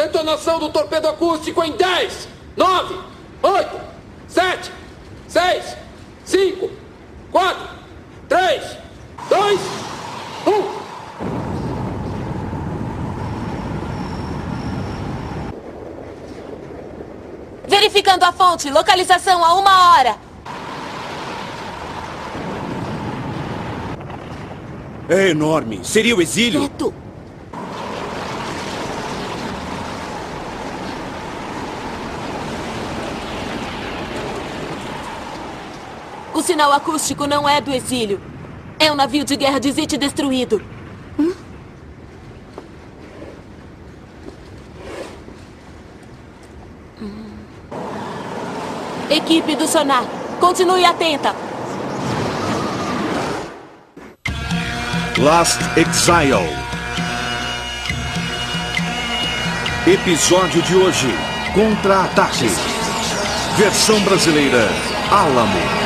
Detonação do torpedo acústico em 10, 9, 8, 7, 6, 5, 4, 3, 2, 1. Verificando a fonte. Localização a uma hora. É enorme. Seria o exílio? Quieto. O sinal acústico não é do exílio. É um navio de guerra de Zit destruído. Equipe do sonar, continue atenta. Last Exile. Episódio de hoje: Contra-ataque. Versão brasileira: Álamo.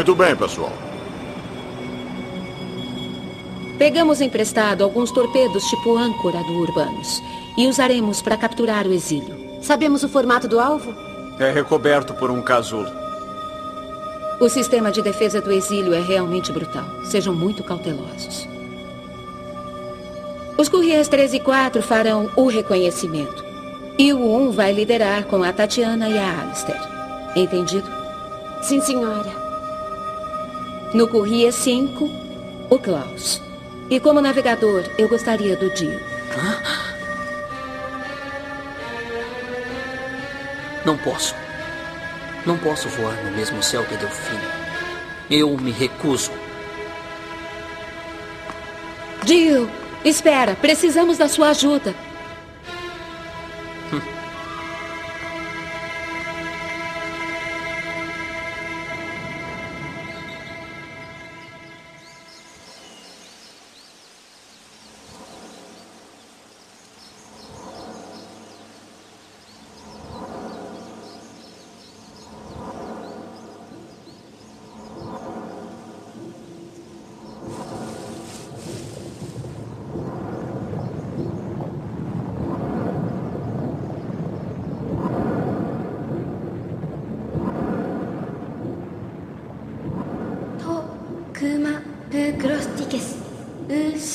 Muito bem, pessoal. Pegamos emprestado alguns torpedos tipo âncora do Urbanos e usaremos para capturar o exílio. Sabemos o formato do alvo? É recoberto por um casulo. O sistema de defesa do exílio é realmente brutal. Sejam muito cautelosos. Os Couriers 3 e 4 farão o reconhecimento. E o 1 vai liderar com a Tatiana e a Alistair. Entendido? Sim, senhora. No Courier 5, o Klaus. E como navegador, eu gostaria do Dio. Não posso. Não posso voar no mesmo céu que Delfino. Eu me recuso. Dio, espera. Precisamos da sua ajuda. To,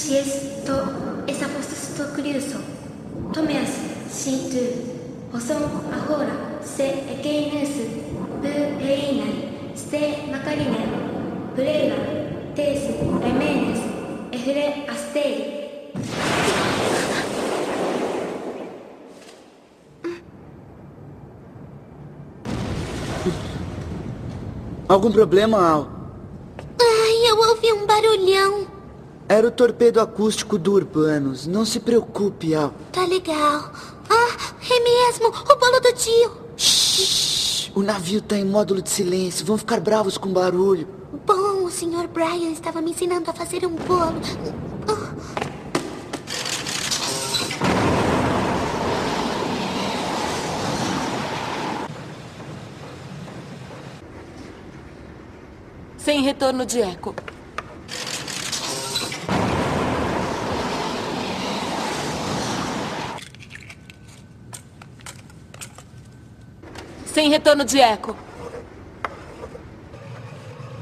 U, Sies, To, Esafos, Sto, Cruso, Tomeas, Shin, Tu, Hoson, Ahora, Se, Ekeinus, Pu, Einai, Ste, Macarine, Pureira, Tes, Remenes, Efre, Asteri. Algum problema, Al? Ai, eu ouvi um barulhão. Era o torpedo acústico do Urbanos. Não se preocupe, Al. Tá legal. Ah, é mesmo, o bolo do tio. Shhh. O navio tá em módulo de silêncio. Vão ficar bravos com barulho. Bom, o Sr. Brian estava me ensinando a fazer um bolo. Ah, Sem retorno de eco. Sem retorno de eco.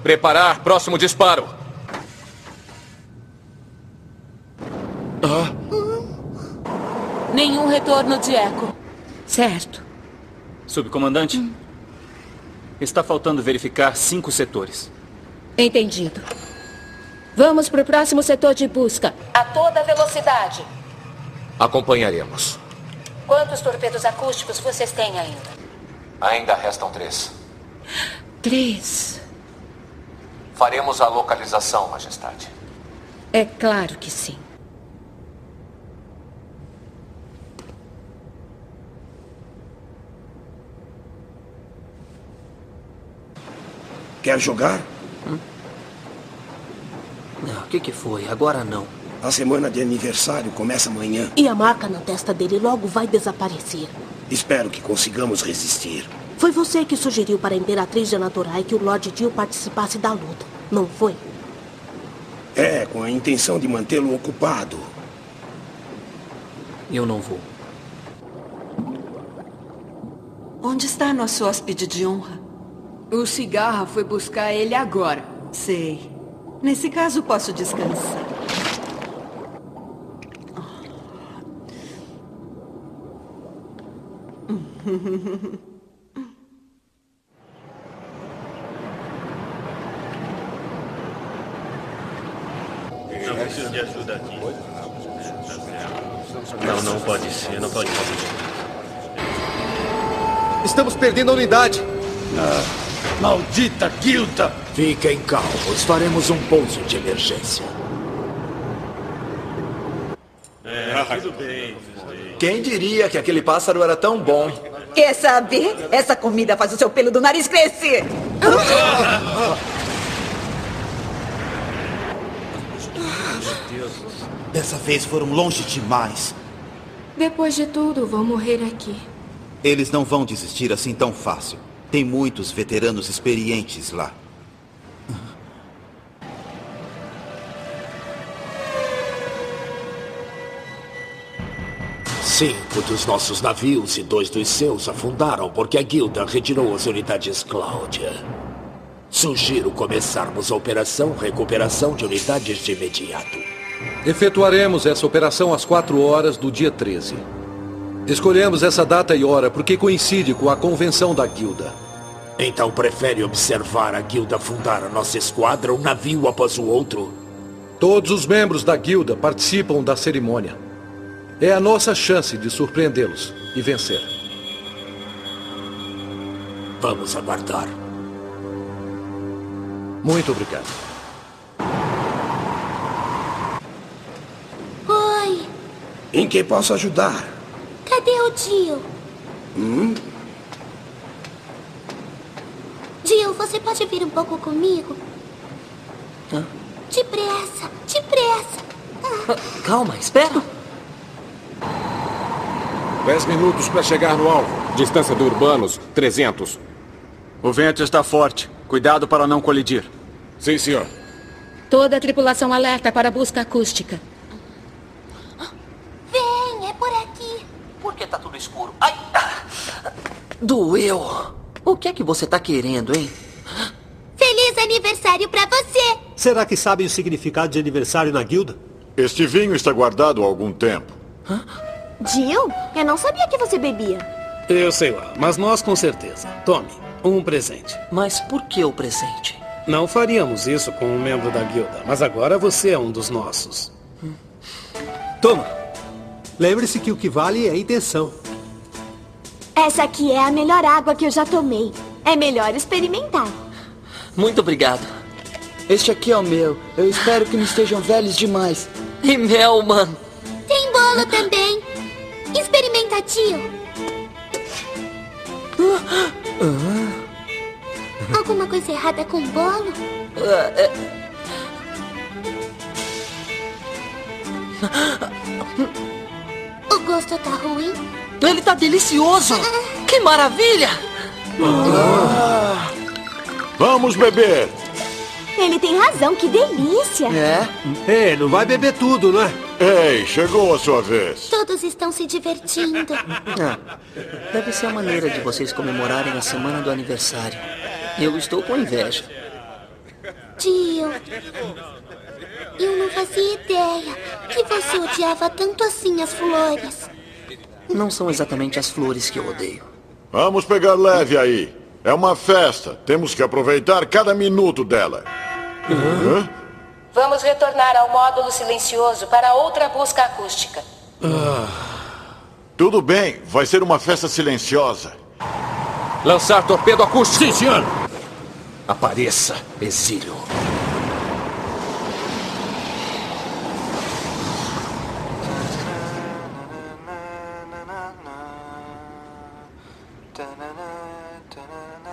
Preparar próximo disparo. Nenhum retorno de eco. Certo. Subcomandante, está faltando verificar cinco setores. Entendido. Vamos para o próximo setor de busca. A toda velocidade. Acompanharemos. Quantos torpedos acústicos vocês têm ainda? Ainda restam três. Três. Faremos a localização, Majestade. É claro que sim. Quer jogar? Não, o que, que foi? Agora não. A semana de aniversário começa amanhã. E a marca na testa dele logo vai desaparecer. Espero que consigamos resistir. Foi você que sugeriu para a Imperatriz de Anatorai que o Lord Jill participasse da luta, não foi? É, com a intenção de mantê-lo ocupado. Eu não vou. Onde está nosso hóspede de honra? O cigarra foi buscar ele agora. Sei. Nesse caso, posso descansar. Não preciso de ajuda aqui. Não, não pode ser, não pode ser. Estamos perdendo a unidade. Ah, maldita guilda! Fiquem calmos, faremos um pouso de emergência. É, tudo bem. Quem diria que aquele pássaro era tão bom? Quer saber? Essa comida faz o seu pelo do nariz crescer. Dessa vez foram longe demais. Depois de tudo, vou morrer aqui. Eles não vão desistir assim tão fácil. Tem muitos veteranos experientes lá. Cinco dos nossos navios e dois dos seus afundaram porque a guilda retirou as unidades Cláudia. Sugiro começarmos a operação recuperação de unidades de imediato. Efetuaremos essa operação às 4 horas do dia 13. Escolhemos essa data e hora porque coincide com a convenção da guilda. Então prefere observar a guilda fundar a nossa esquadra um navio após o outro? Todos os membros da guilda participam da cerimônia. É a nossa chance de surpreendê-los e vencer. Vamos aguardar. Muito obrigado. Oi, Em que posso ajudar? cadê o Jill? Hum? Jill, você pode vir um pouco comigo? Hã? Depressa, depressa. Ah, Calma, espera. Dez minutos para chegar no alvo. Distância do Urbanos, 300. O vento está forte. Cuidado para não colidir. Sim, senhor. Toda a tripulação alerta para a busca acústica. Vem, é por aqui. Por que tá tudo escuro? Ai! Doeu. O que é que você tá querendo, hein? Feliz aniversário pra você. Será que sabem o significado de aniversário na guilda? Este vinho está guardado há algum tempo. Jill, eu não sabia que você bebia. Eu sei lá, mas nós com certeza. Tome, um presente. Mas por que o presente? Não faríamos isso com um membro da guilda, mas agora você é um dos nossos. Toma. Lembre-se que o que vale é a intenção. Essa aqui é a melhor água que eu já tomei. É melhor experimentar. Muito obrigado. Este aqui é o meu. Eu espero que não estejam velhos demais. E Melman. Tem bolo também. Tio. Alguma coisa errada com o bolo? É- O gosto tá ruim? Ele tá delicioso! Que maravilha! Vamos beber. Ele tem razão, que delícia. É? Ei, não vai beber tudo, não é? Ei, chegou a sua vez. Todos estão se divertindo. Ah, deve ser a maneira de vocês comemorarem a semana do aniversário. Eu estou com inveja. Tio, eu não fazia ideia que você odiava tanto assim as flores. Não são exatamente as flores que eu odeio. Vamos pegar leve aí. É uma festa. Temos que aproveitar cada minuto dela. Hã? Vamos retornar ao módulo silencioso para outra busca acústica. Tudo bem, vai ser uma festa silenciosa. Lançar torpedo acústico. Sim, senhor. Apareça, exílio.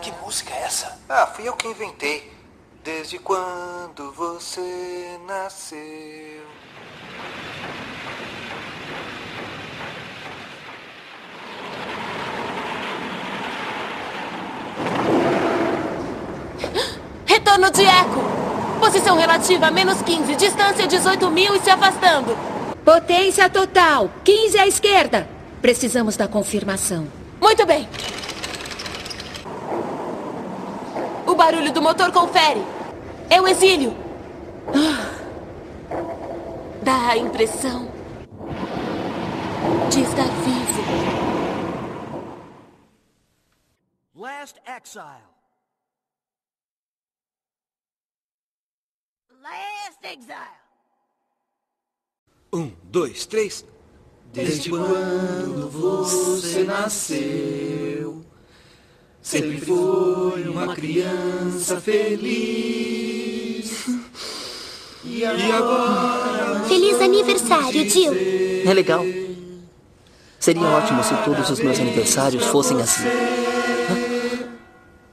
Que música é essa? Ah, fui eu que inventei. Desde quando você nasceu? Retorno de eco. Posição relativa, menos 15. Distância 18 mil e se afastando. Potência total. 15 à esquerda. Precisamos da confirmação. Muito bem. O barulho do motor confere. É o exílio. Ah. Dá a impressão de estar vivo. Last Exile. Last Exile. Um, dois, três. Desde quando você nasceu, sempre foi uma criança feliz. E agora. Feliz aniversário, Jill. É legal. Seria ótimo se todos os meus aniversários fossem assim.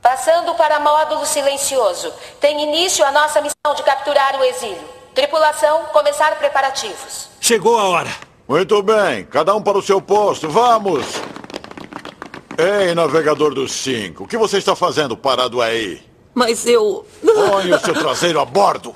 Passando para módulo silencioso. Tem início a nossa missão de capturar o exílio. Tripulação, começar preparativos. Chegou a hora. Muito bem, cada um para o seu posto, vamos! Ei, navegador dos cinco, o que você está fazendo parado aí? Mas eu. Põe o seu traseiro a bordo!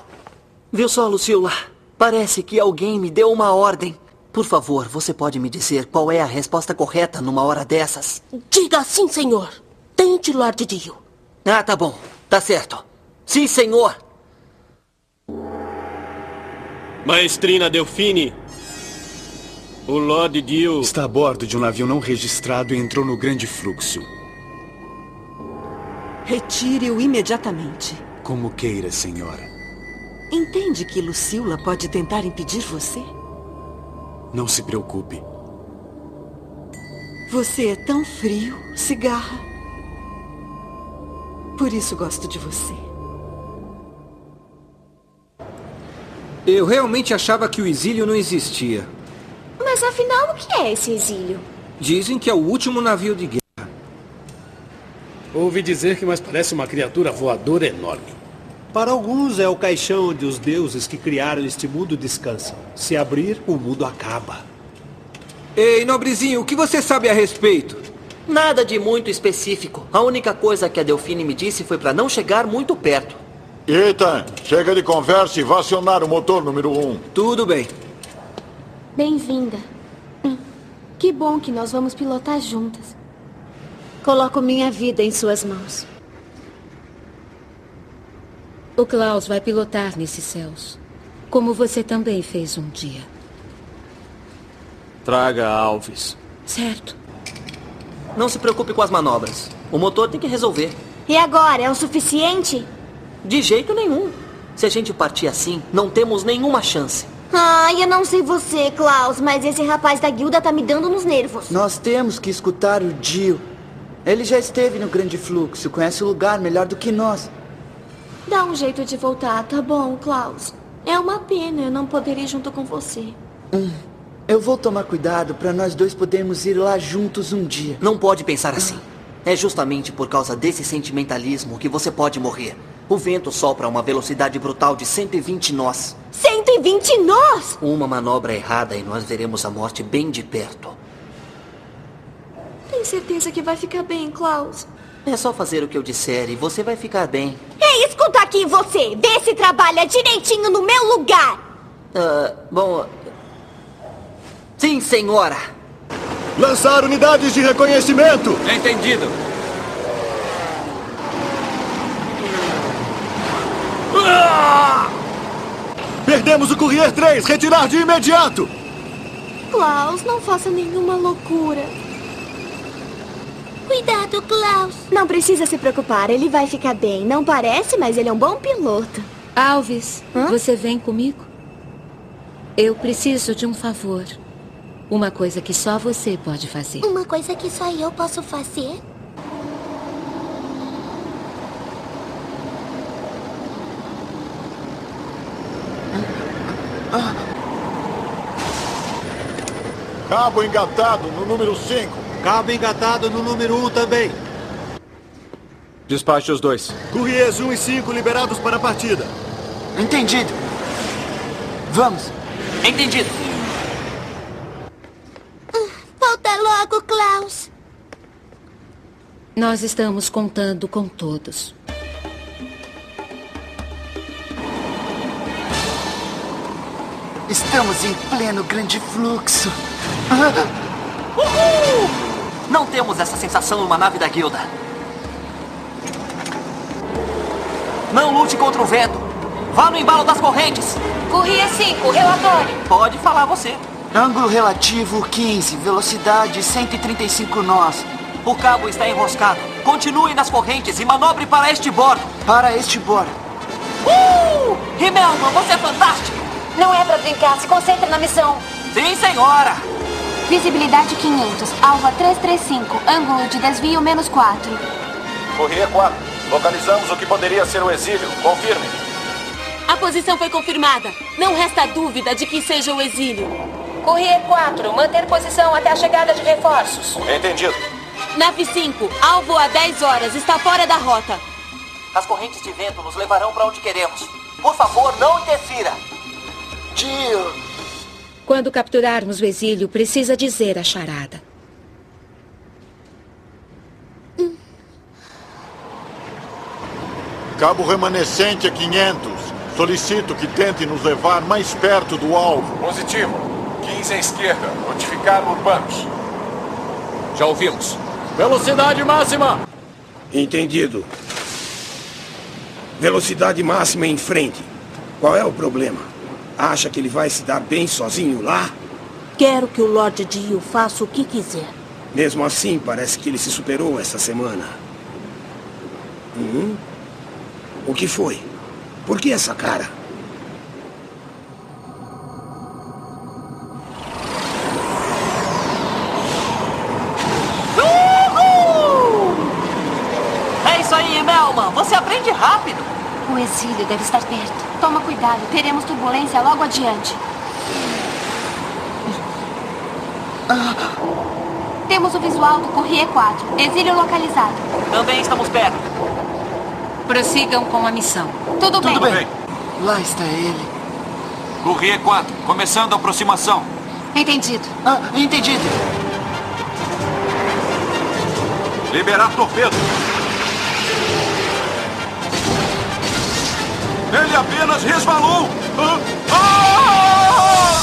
Viu só, Lucila? Parece que alguém me deu uma ordem. Por favor, você pode me dizer qual é a resposta correta numa hora dessas? Diga sim, senhor. Tente, Lord Dio. Ah, tá bom. Tá certo. Sim, senhor. Maestrina Delfine. O Lord Dio... Está a bordo de um navio não registrado e entrou no grande fluxo. Retire-o imediatamente. Como queira, senhora. Entende que Lucila pode tentar impedir você? Não se preocupe. Você é tão frio, cigarra. Por isso gosto de você. Eu realmente achava que o exílio não existia. Mas afinal, o que é esse exílio? Dizem que é o último navio de guerra. Ouvi dizer que mais parece uma criatura voadora enorme. Para alguns é o caixão onde os deuses que criaram este mundo descansam. Se abrir, o mundo acaba. Ei, nobrezinho, o que você sabe a respeito? Nada de muito específico. A única coisa que a Delfine me disse foi para não chegar muito perto. Ethan, chega de conversa e vá acionar o motor número um. Tudo bem. Bem-vinda. Hum, Que bom que nós vamos pilotar juntas. Coloco minha vida em suas mãos. O Klaus vai pilotar nesses céus. Como você também fez um dia. Traga Alves. Certo. Não se preocupe com as manobras. O motor tem que resolver. E agora, é o suficiente? De jeito nenhum. Se a gente partir assim, não temos nenhuma chance. Ai, eu não sei você, Klaus, mas esse rapaz da guilda tá me dando nos nervos. Nós temos que escutar o Dio. Ele já esteve no grande fluxo, conhece o lugar melhor do que nós. Dá um jeito de voltar, tá bom, Klaus? É uma pena eu não poder ir junto com você. Hum, eu vou tomar cuidado para nós dois podermos ir lá juntos um dia. Não pode pensar assim. É justamente por causa desse sentimentalismo que você pode morrer. O vento sopra a uma velocidade brutal de 120 nós. 120 nós? Uma manobra errada e nós veremos a morte bem de perto. Tem certeza que vai ficar bem, Klaus? É só fazer o que eu disser e você vai ficar bem. Ei, escuta aqui você! Vê se trabalha direitinho no meu lugar! Ah, bom... Sim, senhora! Lançar unidades de reconhecimento! Entendido. Perdemos o Courier 3! Retirar de imediato! Klaus, não faça nenhuma loucura. Cuidado, Klaus. Não precisa se preocupar, ele vai ficar bem. Não parece, mas ele é um bom piloto. Alves, você vem comigo? Eu preciso de um favor. Uma coisa que só você pode fazer. Uma coisa que só eu posso fazer? Cabo engatado no número 5. Cabo engatado no número 1 um também. Despache os dois. Couriers 1 e 5 liberados para a partida. Entendido. Vamos. Entendido. Volta logo, Klaus. Nós estamos contando com todos. Estamos em pleno grande fluxo. Uhul! Não temos essa sensação numa nave da guilda. Não lute contra o vento. Vá no embalo das correntes. Corria 5, relatório. Pode falar você. Ângulo relativo 15, velocidade 135 nós. O cabo está enroscado. Continue nas correntes e manobre para este bordo. Para este bordo. Uh! Rimelman, você é fantástico. Não é pra brincar, se concentre na missão. Sim, senhora. Visibilidade 500, alva 335, ângulo de desvio menos 4. Corria 4. Localizamos o que poderia ser o exílio. Confirme. A posição foi confirmada. Não resta dúvida de que seja o exílio. Corria 4, manter posição até a chegada de reforços. Entendido. Nave 5, alvo a 10 horas, está fora da rota. As correntes de vento nos levarão para onde queremos. Por favor, não interfira. Tio. Quando capturarmos o exílio, precisa dizer a charada. Cabo remanescente a 500. Solicito que tente nos levar mais perto do alvo. Positivo. 15 à esquerda. Notificar urbanos. Já ouvimos. Velocidade máxima! Entendido. Velocidade máxima em frente. Qual é o problema? Acha que ele vai se dar bem sozinho lá? Quero que o Lord Dio faça o que quiser. Mesmo assim, parece que ele se superou essa semana. Hum? O que foi? Por que essa cara? Uhul! É isso aí, Melman. Você aprende rápido. O exílio deve estar perto. Toma cuidado, teremos turbulência logo adiante. Temos o visual do Corrier 4. Exílio localizado. Também estamos perto. Prossigam com a missão. Tudo, Tudo bem. bem. Lá está ele. Corria 4. Começando a aproximação. Entendido. Ah, entendido. Liberar torpedo. Ele apenas resvalou. Ah! Ah!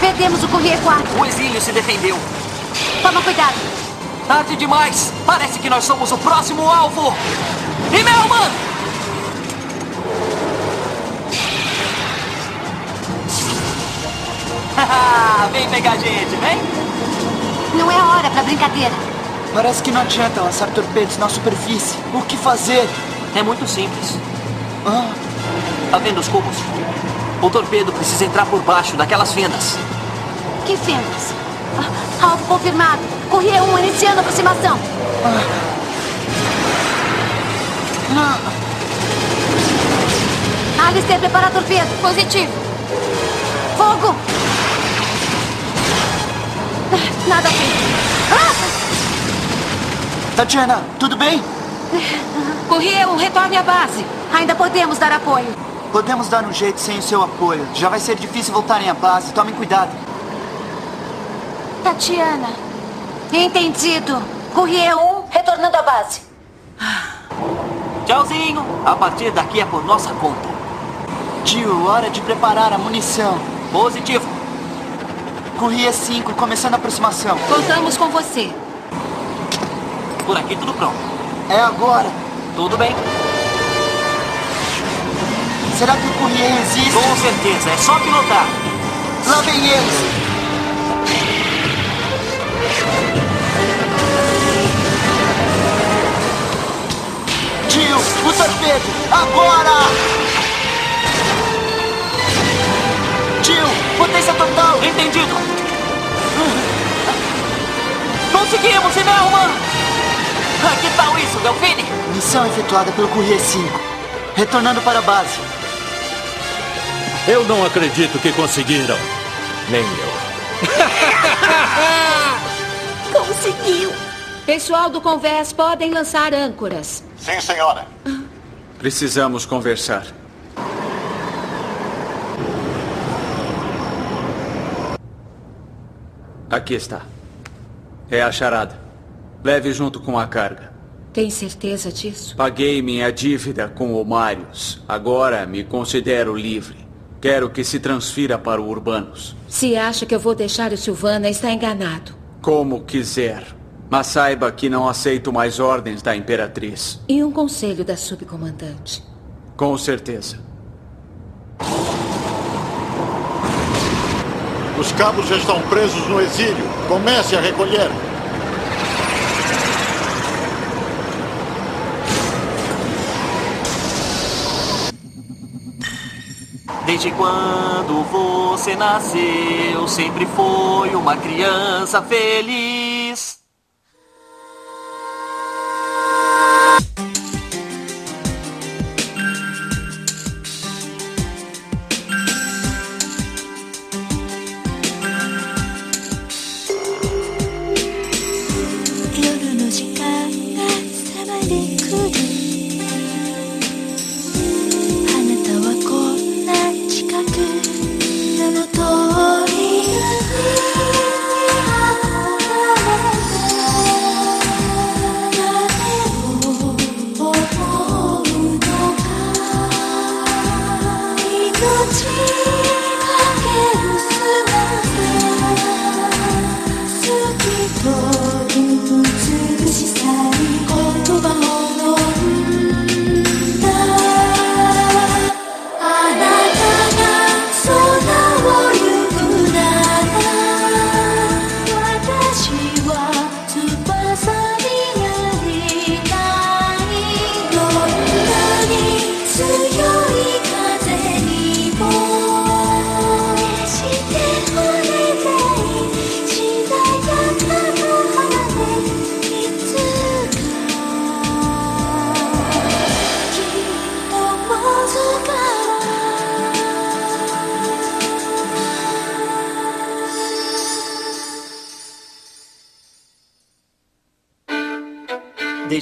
Perdemos o Corrier 4. O exílio se defendeu. Toma cuidado. Tarde demais. Parece que nós somos o próximo alvo. E Melman! vem pegar a gente, vem. Não é hora pra brincadeira. Parece que não adianta lançar torpedos na superfície. O que fazer? É muito simples. Ah, Tá vendo os cubos? O torpedo precisa entrar por baixo daquelas fendas. Que fendas? Ah, Alvo confirmado. Corrier 1 iniciando a aproximação. Alistair, prepara torpedo. Positivo. Fogo! Ah, Nada feito. Tatiana, tudo bem? Corrieu, retorne à base. Ainda podemos dar apoio. Podemos dar um jeito sem o seu apoio. Já vai ser difícil voltarem à base. Tomem cuidado. Tatiana. Entendido. Corrieu. Um, retornando à base. Tchauzinho. A partir daqui é por nossa conta. Tio, hora de preparar a munição. Positivo. Corria 5, começando a aproximação. Contamos com você. Por aqui tudo pronto. É agora. Tudo bem. Será que o Courier resiste? Com certeza, é só pilotar. Lá vem eles. Tio, o torpedo! Agora! Tio, potência total! Entendido. Conseguimos, Inelman! Ah, Que tal isso, Delfine? Missão efetuada pelo Courier 5. Retornando para a base. Eu não acredito que conseguiram. Nem eu. Conseguiu! Pessoal do Convés podem lançar âncoras. Sim, senhora. Precisamos conversar. Aqui está. É a charada. Leve junto com a carga. Tem certeza disso? Paguei minha dívida com o Marius. Agora me considero livre. Quero que se transfira para o Urbanos. Se acha que eu vou deixar o Silvana, está enganado. Como quiser. Mas saiba que não aceito mais ordens da Imperatriz. E um conselho da subcomandante. Com certeza. Os cabos já estão presos no exílio. Comece a recolher. Desde quando você nasceu, sempre foi uma criança feliz.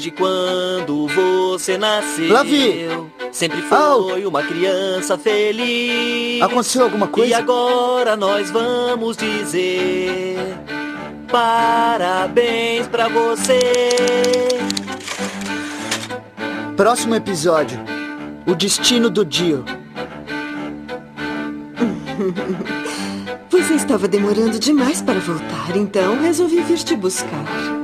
Desde quando você nasceu, Lavi! sempre foi uma criança feliz. Aconteceu alguma coisa? E agora nós vamos dizer parabéns pra você. Próximo episódio. O destino do Dio. Você estava demorando demais para voltar, então resolvi vir te buscar.